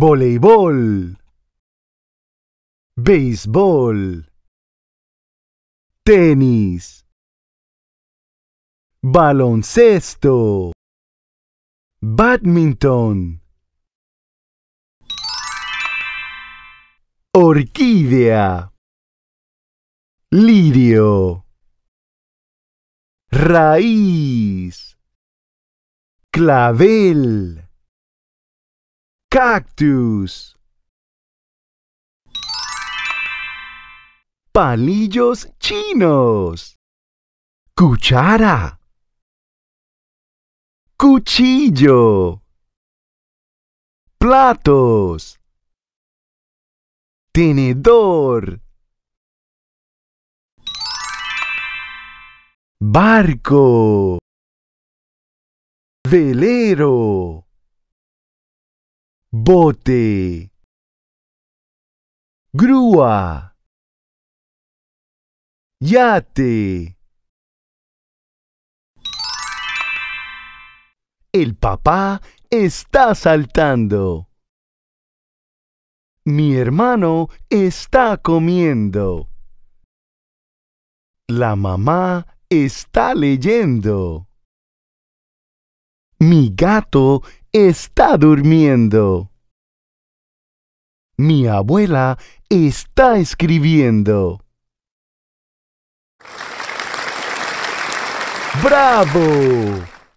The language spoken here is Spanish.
voleibol, béisbol, tenis, baloncesto, badminton, orquídea, lirio, raíz, clavel, cactus, palillos chinos, cuchara, cuchillo, platos, tenedor, barco, velero, bote, grúa, yate. El papá está saltando. Mi hermano está comiendo. La mamá está leyendo. Mi gato está durmiendo. Mi abuela está escribiendo. ¡Bravo!